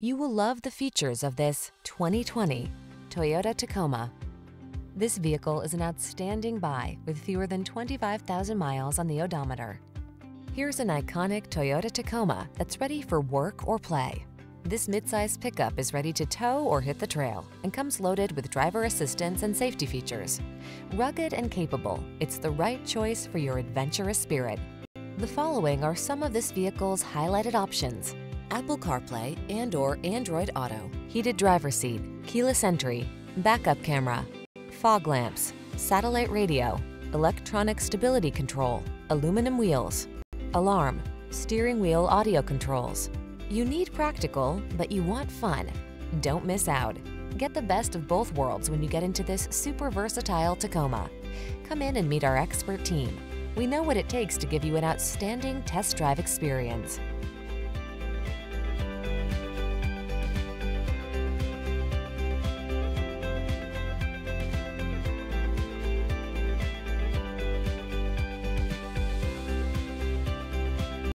You will love the features of this 2020 Toyota Tacoma. This vehicle is an outstanding buy with fewer than 25,000 miles on the odometer. Here's an iconic Toyota Tacoma that's ready for work or play. This midsize pickup is ready to tow or hit the trail and comes loaded with driver assistance and safety features. Rugged and capable, it's the right choice for your adventurous spirit. The following are some of this vehicle's highlighted options. Apple CarPlay and or Android Auto, heated driver seat, keyless entry, backup camera, fog lamps, satellite radio, electronic stability control, aluminum wheels, alarm, steering wheel audio controls. You need practical, but you want fun. Don't miss out. Get the best of both worlds when you get into this super versatile Tacoma. Come in and meet our expert team. We know what it takes to give you an outstanding test drive experience.